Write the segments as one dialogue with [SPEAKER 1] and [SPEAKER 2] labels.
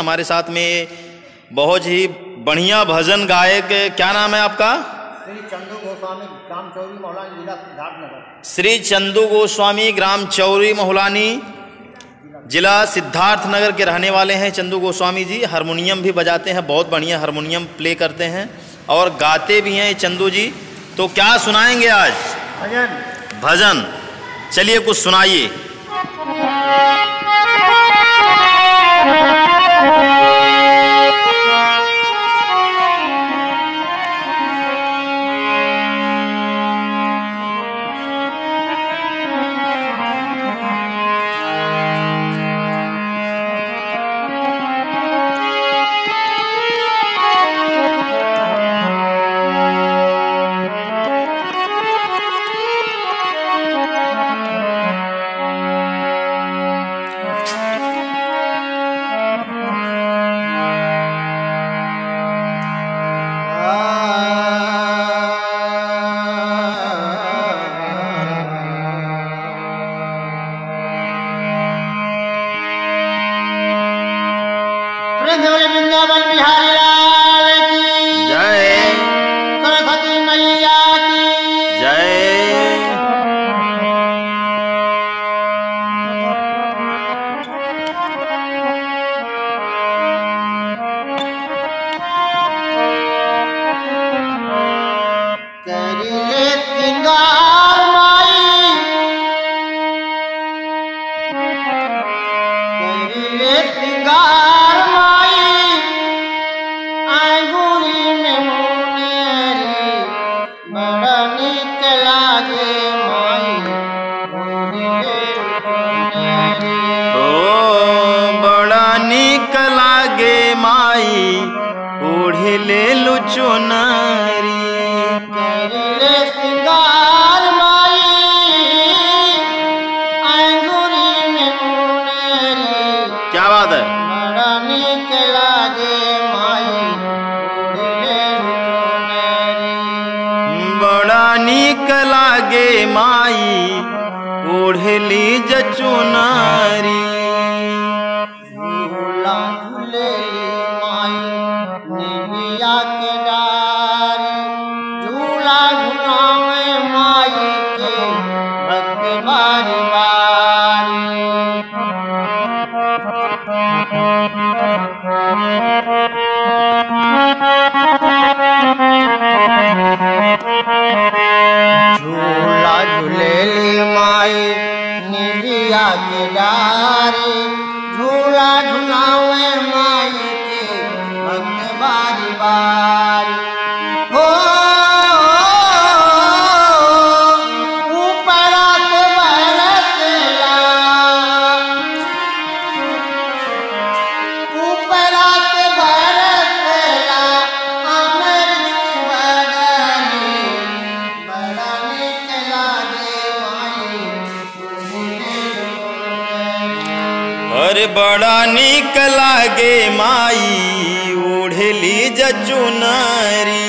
[SPEAKER 1] हमारे साथ में बहुत ही बढ़िया भजन गायक क्या नाम है आपका?
[SPEAKER 2] श्री चंदू गोस्वामी ग्राम चौरी मोहलानी जिला सिद्धार्थनगर।
[SPEAKER 1] श्री चंदू गोस्वामी ग्राम चौरी मोहलानी जिला सिद्धार्थ नगर के रहने वाले हैं चंदू गोस्वामी जी। हारमोनियम भी बजाते हैं बहुत बढ़िया हारमोनियम प्ले करते हैं और गाते भी हैं चंदू जी। तो क्या सुनाएँगे आज?
[SPEAKER 2] भजन।
[SPEAKER 1] भजन। चलिए कुछ सुनाइए।
[SPEAKER 2] वृंदावन वृंदावन बिहारी लाल की।
[SPEAKER 1] जय।
[SPEAKER 2] सरस्वती मैया की।
[SPEAKER 1] जय।
[SPEAKER 2] करिले बड़ा नीक लागे माई।
[SPEAKER 1] ओ बड़ा निक लागे माई ओढ़े ले लु चुनरी
[SPEAKER 2] सिंगार माई आंगुरी में
[SPEAKER 1] क्या बात है?
[SPEAKER 2] निक लागे माई
[SPEAKER 1] ओढ़ली जचुनारी
[SPEAKER 2] झूला झूलेली Bye.
[SPEAKER 1] अरे बड़ा निक लागे माई ओढ़ली जचुनारी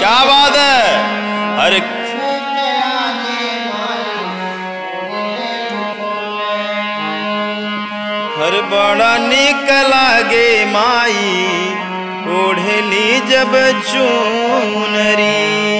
[SPEAKER 1] क्या बात है?
[SPEAKER 2] मुनेरी
[SPEAKER 1] हर बड़ा निक लागे माई ओढ़ली जब चुनरी।